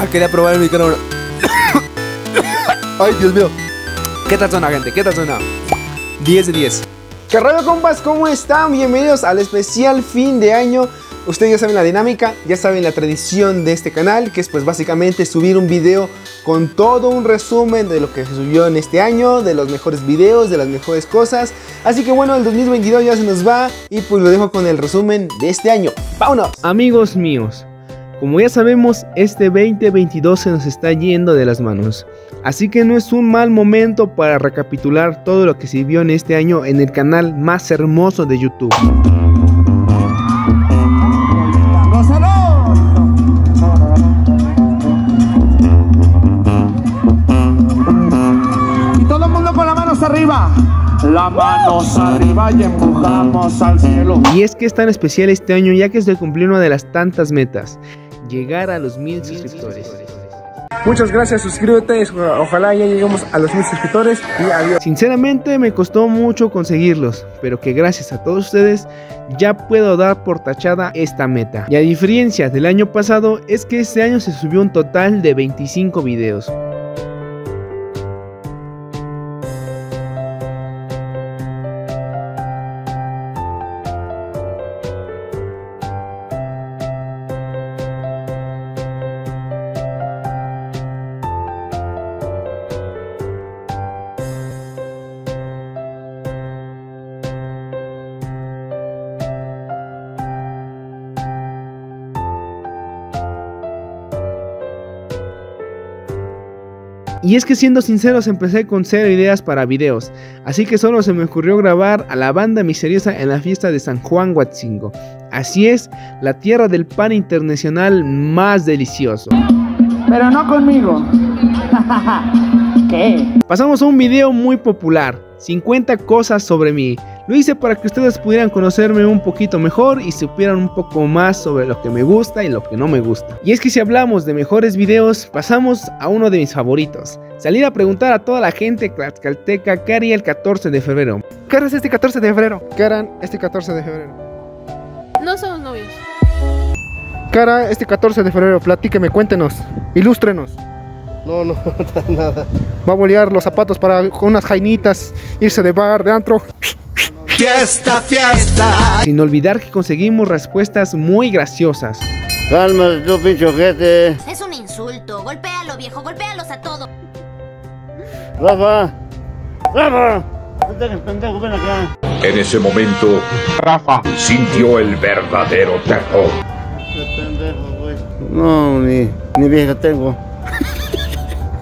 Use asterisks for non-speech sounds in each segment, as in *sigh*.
Ah, quería probar el micrófono. Ay, Dios mío. ¿Qué tal suena, gente? ¿Qué tal suena? 10 de 10. ¿Qué rollo, compas? ¿Cómo están? Bienvenidos al especial fin de año. Ustedes ya saben la dinámica, ya saben la tradición de este canal, que es pues básicamente subir un video con todo un resumen de lo que se subió en este año, de los mejores videos, de las mejores cosas. Así que bueno, el 2022 ya se nos va y pues lo dejo con el resumen de este año. ¡Vámonos! Amigos míos, como ya sabemos, este 2022 se nos está yendo de las manos. Así que no es un mal momento para recapitular todo lo que se vio en este año en el canal más hermoso de YouTube. Y todo el mundo con las manos arriba. Las manos arriba y empujamos al cielo. Y es que es tan especial este año ya que se cumplió una de las tantas metas, llegar a los mil suscriptores. Muchas gracias, suscríbete, ojalá ya lleguemos a los mil suscriptores y adiós. Sinceramente me costó mucho conseguirlos, pero que gracias a todos ustedes ya puedo dar por tachada esta meta. Y a diferencia del año pasado es que este año se subió un total de 25 videos. Y es que siendo sinceros empecé con cero ideas para videos, así que solo se me ocurrió grabar a la banda misteriosa en la fiesta de San Juan Huatzingo. Así es, la tierra del pan internacional más delicioso. Pero no conmigo. *laughs* ¿Qué? Pasamos a un video muy popular, 50 cosas sobre mí. Lo hice para que ustedes pudieran conocerme un poquito mejor y supieran un poco más sobre lo que me gusta y lo que no me gusta. Y es que si hablamos de mejores videos, pasamos a uno de mis favoritos. Salir a preguntar a toda la gente tlaxcalteca qué haría el 14 de febrero. ¿Qué harás este 14 de febrero? ¿Qué harán este 14 de febrero? No somos novios. ¿Qué hará este 14 de febrero? Platíqueme, cuéntenos, ilústrenos. No, no, *laughs* nada. Va a bolear los zapatos para con unas jainitas, irse de bar, de antro. Fiesta, fiesta. Sin olvidar que conseguimos respuestas muy graciosas. Calma, tú pinche ojete. Es un insulto. Golpéalo, viejo. Golpéalos a todos. Rafa. Rafa. Pendejo, ven acá. En ese momento, Rafa sintió el verdadero terror. Qué pendejo, güey. No, ni, ni vieja tengo.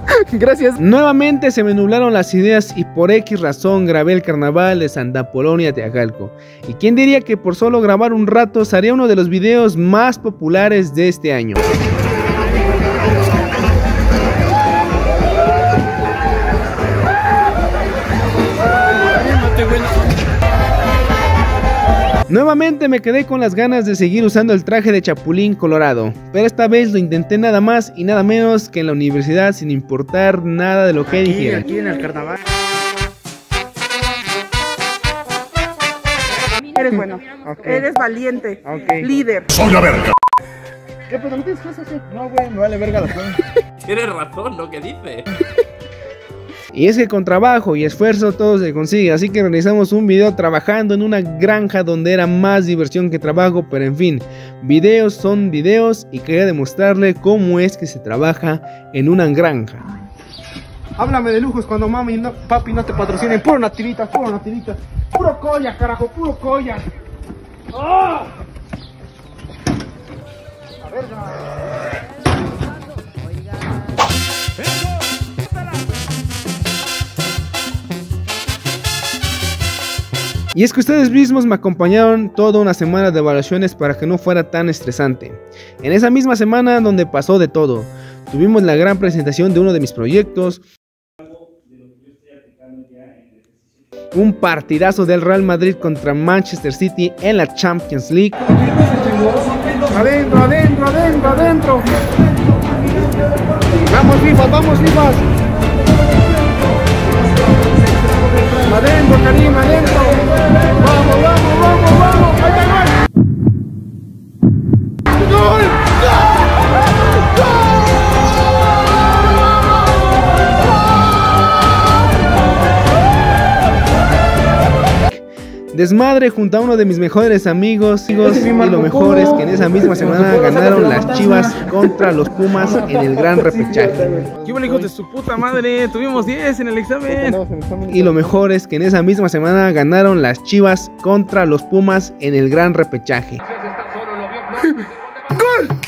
*laughs* Gracias. Nuevamente se me nublaron las ideas y por X razón grabé el carnaval de Santa Polonia Teajalco. Y quién diría que por solo grabar un rato sería uno de los videos más populares de este año. Nuevamente me quedé con las ganas de seguir usando el traje de Chapulín Colorado, pero esta vez lo intenté nada más y nada menos que en la universidad sin importar nada de lo que dijeran. Aquí en el carnaval. Eres bueno, eres valiente, líder. ¿Qué pedo? ¿No tienes cosas? No, güey, me vale verga la. *laughs* Tienes razón lo que dice. Y es que con trabajo y esfuerzo todo se consigue, así que realizamos un video trabajando en una granja donde era más diversión que trabajo, pero en fin, videos son videos y quería demostrarle cómo es que se trabaja en una granja. Háblame de lujos cuando mami no, papi no te patrocinen. Puro natiritas, puro natiritas. Puro colla, carajo, puro colla. ¡Ah! La verga. Y es que ustedes mismos me acompañaron toda una semana de evaluaciones para que no fuera tan estresante. En esa misma semana donde pasó de todo, tuvimos la gran presentación de uno de mis proyectos, un partidazo del Real Madrid contra Manchester City en la Champions League, Adentro, adentro, adentro, adentro. Vamos, vivas, vamos, vivas. Adentro, Karim, adentro. Vamos, vamos, vamos, vamos. Desmadre junto a uno de mis mejores amigos. Y lo mejor es que en esa misma semana ganaron las Chivas contra los Pumas en el gran repechaje. ¿Qué hijos de su puta madre? Tuvimos 10 en el examen. Y lo mejor es que en esa misma semana ganaron las Chivas contra los Pumas en el gran repechaje. ¡Gol! *laughs*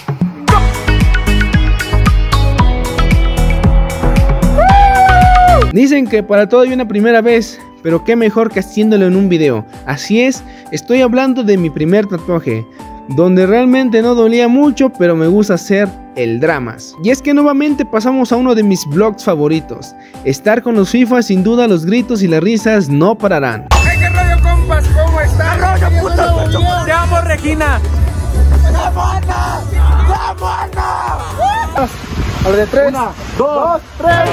Dicen que para todo hay una primera vez, pero qué mejor que haciéndolo en un video. Así es, estoy hablando de mi primer tatuaje, donde realmente no dolía mucho, pero me gusta hacer el dramas. Y es que nuevamente pasamos a uno de mis vlogs favoritos. Estar con los FIFA sin duda los gritos y las risas no pararán. ¡Hey, qué rollo compas! ¿Cómo estás? rollo puto! ¡Te amo, Regina! ¡La buena! ¡La buena! A de tres. Una, dos, tres.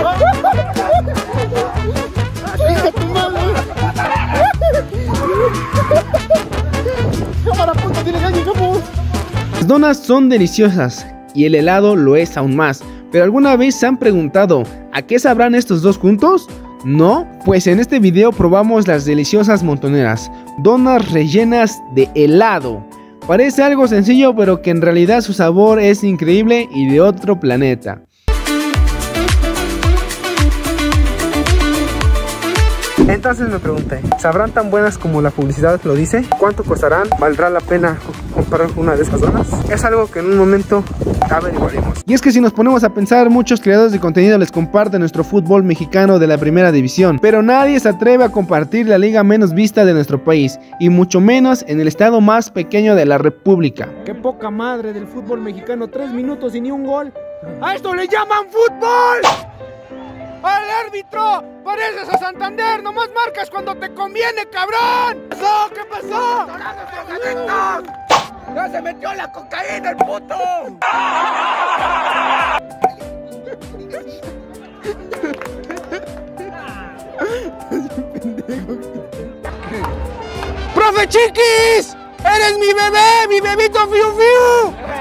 Las donas son deliciosas y el helado lo es aún más. Pero alguna vez se han preguntado, ¿a qué sabrán estos dos juntos? ¿No? Pues en este video probamos las deliciosas montoneras, donas rellenas de helado. Parece algo sencillo pero que en realidad su sabor es increíble y de otro planeta. Entonces me pregunté, ¿sabrán tan buenas como la publicidad lo dice? ¿Cuánto costarán? ¿Valdrá la pena comprar una de esas zonas? Es algo que en un momento averiguaremos. Y es que si nos ponemos a pensar, muchos creadores de contenido les comparten nuestro fútbol mexicano de la primera división, pero nadie se atreve a compartir la liga menos vista de nuestro país, y mucho menos en el estado más pequeño de la república. ¡Qué poca madre del fútbol mexicano! Tres minutos y ni un gol. ¡A esto le llaman fútbol! ¡Al árbitro! ¡Pareces a Santander! ¡Nomás marcas cuando te conviene, cabrón! ¿Qué pasó? ¿Qué pasó? ¡Ya se metió la cocaína el puto! ¡Profe Chiquis! ¡Eres mi bebé! ¡Mi bebito Fiu Fiu!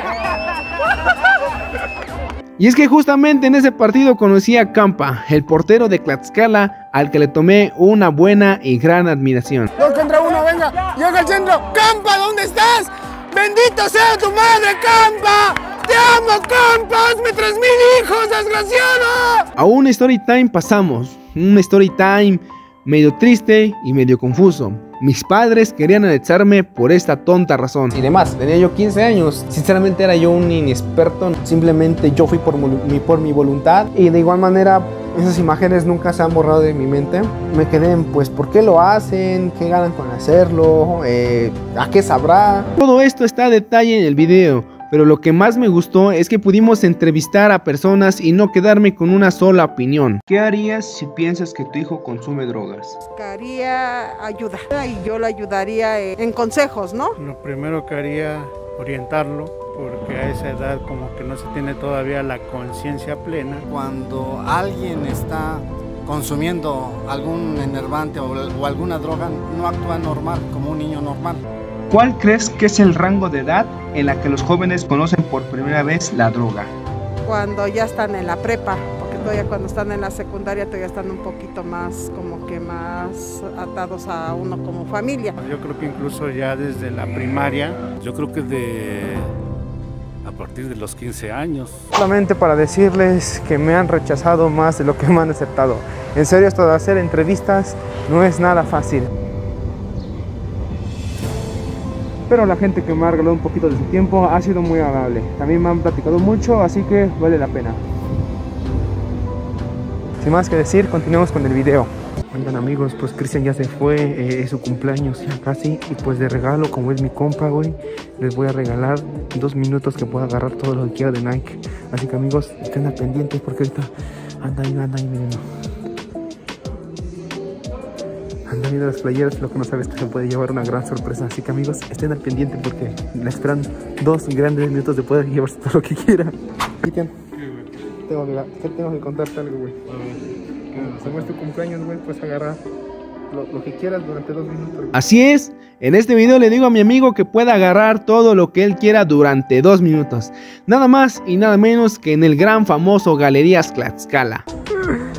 Y es que justamente en ese partido conocí a Campa, el portero de Tlaxcala, al que le tomé una buena y gran admiración. Dos contra uno, venga, llega al centro. Campa, ¿dónde estás? Bendito sea tu madre, Campa. ¡Te amo, Campa! ¡Hazme tres mil hijos, desgraciado! A un story time pasamos. Un story time medio triste y medio confuso. Mis padres querían anexarme por esta tonta razón. Y demás, tenía yo 15 años. Sinceramente era yo un inexperto. Simplemente yo fui por mi, por mi voluntad. Y de igual manera, esas imágenes nunca se han borrado de mi mente. Me quedé en, pues, ¿por qué lo hacen? ¿Qué ganan con hacerlo? Eh, ¿A qué sabrá? Todo esto está a detalle en el video pero lo que más me gustó es que pudimos entrevistar a personas y no quedarme con una sola opinión. ¿Qué harías si piensas que tu hijo consume drogas? Buscaría ayuda y yo lo ayudaría en consejos, ¿no? Lo primero que haría, orientarlo, porque a esa edad como que no se tiene todavía la conciencia plena. Cuando alguien está consumiendo algún enervante o, o alguna droga, no actúa normal, como un niño normal. ¿Cuál crees que es el rango de edad en la que los jóvenes conocen por primera vez la droga? Cuando ya están en la prepa, porque todavía cuando están en la secundaria todavía están un poquito más como que más atados a uno como familia. Yo creo que incluso ya desde la primaria. Yo creo que de a partir de los 15 años. Solamente para decirles que me han rechazado más de lo que me han aceptado. En serio, esto de hacer entrevistas no es nada fácil pero la gente que me ha regalado un poquito de su tiempo ha sido muy agradable. También me han platicado mucho, así que vale la pena. Sin más que decir, continuemos con el video. Oigan amigos, pues Cristian ya se fue, eh, es su cumpleaños ya casi Y pues de regalo, como es mi compa, güey Les voy a regalar dos minutos que pueda agarrar todo lo que quiera de Nike Así que amigos, estén al pendiente porque ahorita anda ahí, anda ahí, miren anda viendo las playeras, lo que no sabes que se puede llevar una gran sorpresa. Así que amigos, estén al pendiente porque le esperan dos grandes minutos de poder llevarse todo lo que quiera. Cristian, tengo que, tengo que contarte algo, güey. Como es tu cumpleaños, güey, pues agarrar lo, lo, que quieras durante dos minutos. Así es. En este video le digo a mi amigo que pueda agarrar todo lo que él quiera durante dos minutos. Nada más y nada menos que en el gran famoso Galerías Tlaxcala.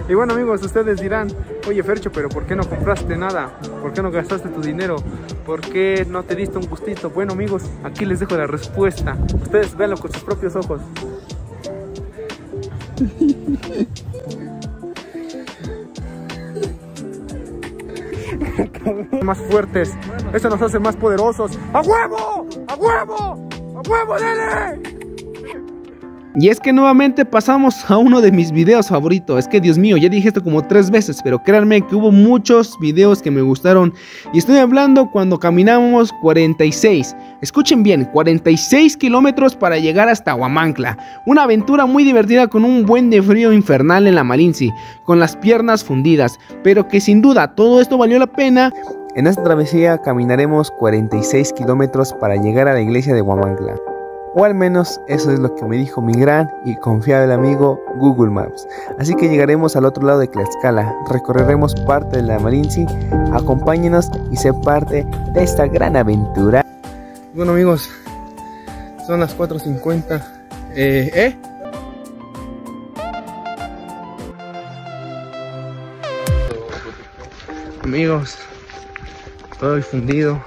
Y bueno amigos, ustedes dirán, oye Fercho, pero ¿por qué no compraste nada? ¿Por qué no gastaste tu dinero? ¿Por qué no te diste un gustito? Bueno amigos, aquí les dejo la respuesta. Ustedes véanlo con sus propios ojos. *laughs* más fuertes. Eso nos hace más poderosos. ¡A huevo! ¡A huevo! ¡A huevo, dele! Y es que nuevamente pasamos a uno de mis videos favoritos. Es que Dios mío, ya dije esto como tres veces, pero créanme que hubo muchos videos que me gustaron. Y estoy hablando cuando caminamos 46. Escuchen bien, 46 kilómetros para llegar hasta Huamancla. Una aventura muy divertida con un buen de frío infernal en la Malinci, con las piernas fundidas. Pero que sin duda todo esto valió la pena. En esta travesía caminaremos 46 kilómetros para llegar a la iglesia de Huamancla. O al menos eso es lo que me dijo mi gran y confiable amigo Google Maps. Así que llegaremos al otro lado de Tlaxcala, recorreremos parte de la Malinci, acompáñenos y sé parte de esta gran aventura. Bueno amigos, son las 4.50. Eh, ¿eh? Amigos, estoy fundido.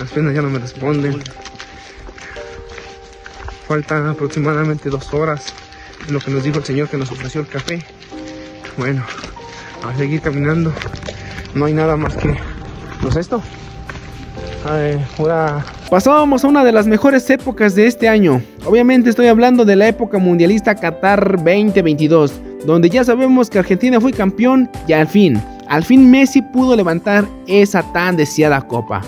Las piernas ya no me responden. Faltan aproximadamente dos horas lo que nos dijo el señor que nos ofreció el café. Bueno, a seguir caminando. No hay nada más que pues esto. Ay, pura Pasábamos a una de las mejores épocas de este año. Obviamente estoy hablando de la época mundialista Qatar 2022, donde ya sabemos que Argentina fue campeón y al fin, al fin Messi pudo levantar esa tan deseada copa.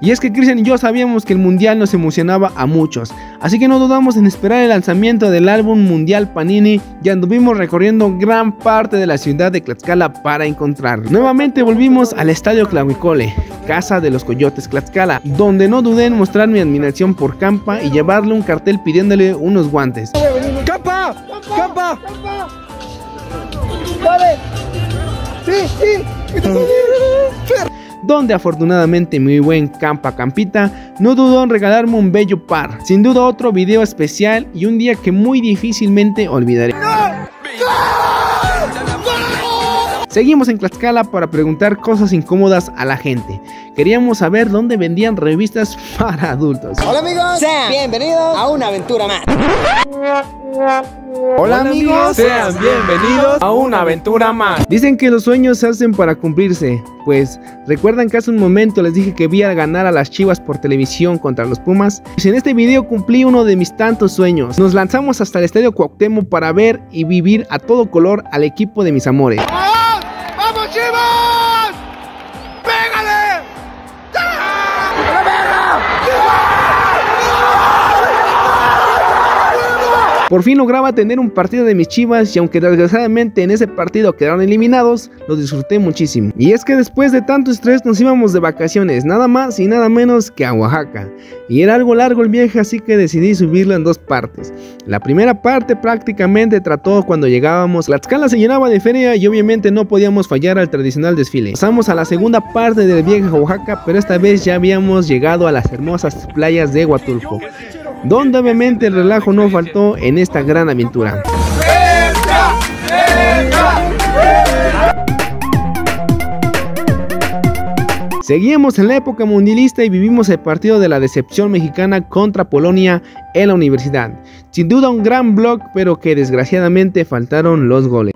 Y es que Cristian y yo sabíamos que el mundial nos emocionaba a muchos, así que no dudamos en esperar el lanzamiento del álbum mundial Panini y anduvimos recorriendo gran parte de la ciudad de Tlaxcala para encontrarlo. Nuevamente volvimos al estadio Clahuicole, casa de los Coyotes Tlaxcala, donde no dudé en mostrar mi admiración por Campa y llevarle un cartel pidiéndole unos guantes. ¡Campa! ¡Campa! ¡Vale! ¡Sí, sí! Donde afortunadamente mi buen Campa Campita no dudó en regalarme un bello par, sin duda otro video especial y un día que muy difícilmente olvidaré. Seguimos en Tlaxcala para preguntar cosas incómodas a la gente. Queríamos saber dónde vendían revistas *laughs* para adultos. Hola amigos, sean bienvenidos a una aventura más. Hola amigos, sean bienvenidos a una aventura más. Dicen que los sueños se hacen para cumplirse. Pues, ¿recuerdan que hace un momento les dije que vi a ganar a las Chivas por televisión contra los Pumas? Pues en este video cumplí uno de mis tantos sueños. Nos lanzamos hasta el Estadio Cuauhtémoc para ver y vivir a todo color al equipo de mis amores. ¡Vamos, Por fin lograba tener un partido de mis chivas y aunque desgraciadamente en ese partido quedaron eliminados, lo disfruté muchísimo. Y es que después de tanto estrés nos íbamos de vacaciones, nada más y nada menos que a Oaxaca. Y era algo largo el viaje así que decidí subirlo en dos partes. La primera parte prácticamente trató cuando llegábamos, la escala se llenaba de feria y obviamente no podíamos fallar al tradicional desfile. Pasamos a la segunda parte del viaje a Oaxaca, pero esta vez ya habíamos llegado a las hermosas playas de Huatulco donde obviamente el relajo no faltó en esta gran aventura. Seguimos en la época mundialista y vivimos el partido de la decepción mexicana contra Polonia en la universidad. Sin duda un gran blog, pero que desgraciadamente faltaron los goles.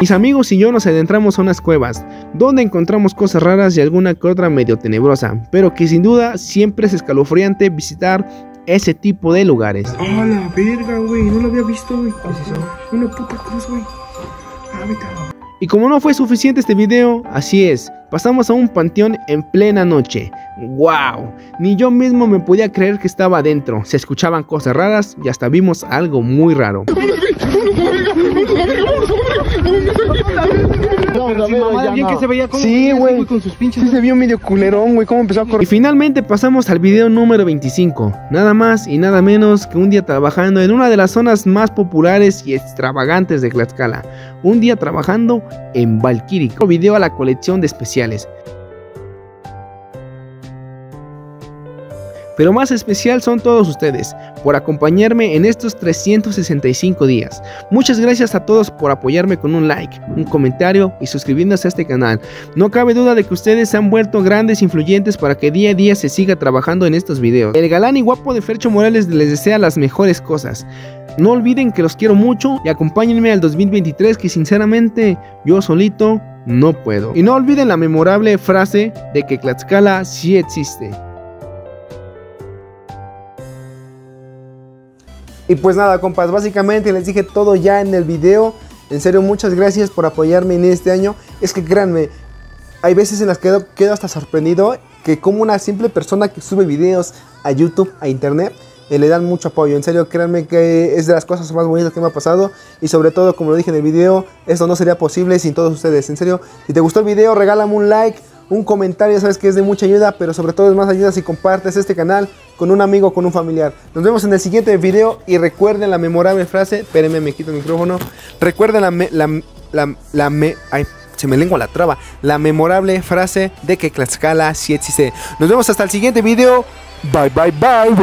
Mis amigos y yo nos adentramos a unas cuevas, donde encontramos cosas raras y alguna que otra medio tenebrosa, pero que sin duda siempre es escalofriante visitar ese tipo de lugares. ¡Ah, la verga, güey! No lo había visto, güey. Una puta cruz, güey. Ah, y como no fue suficiente este video, así es, pasamos a un panteón en plena noche. ¡Wow! Ni yo mismo me podía creer que estaba adentro. Se escuchaban cosas raras y hasta vimos algo muy raro. *laughs* Sí, güey. Sí se vio medio culerón, güey. ¿Cómo empezó a correr? Y finalmente pasamos al video número 25. Nada más y nada menos que un día trabajando en una de las zonas más populares y extravagantes de Tlaxcala. Un día trabajando en Valkyrie. Video a la colección de especiales. Pero más especial son todos ustedes por acompañarme en estos 365 días. Muchas gracias a todos por apoyarme con un like, un comentario y suscribiéndose a este canal. No cabe duda de que ustedes se han vuelto grandes influyentes para que día a día se siga trabajando en estos videos. El galán y guapo de Fercho Morales les desea las mejores cosas. No olviden que los quiero mucho y acompáñenme al 2023 que sinceramente yo solito no puedo. Y no olviden la memorable frase de que Tlaxcala sí existe. Y pues nada, compas, básicamente les dije todo ya en el video. En serio, muchas gracias por apoyarme en este año. Es que créanme, hay veces en las que quedo, hasta sorprendido que como una simple persona que sube videos a YouTube, a internet, eh, le dan mucho apoyo. En serio, créanme que es de las cosas más bonitas que me ha pasado. Y sobre todo, como lo dije en el video, esto no sería posible sin todos ustedes. En serio, si te gustó el video, regálame un like, un comentario, sabes que es de mucha ayuda. Pero sobre todo es más ayuda si compartes este canal con un amigo, con un familiar. Nos vemos en el siguiente video y recuerden la memorable frase. Espérenme, me quito el micrófono. Recuerden la, la, la me, ay, se me lengua la traba. La memorable frase de que Tlaxcala sí existe. Nos vemos hasta el siguiente video. Bye, bye, bye.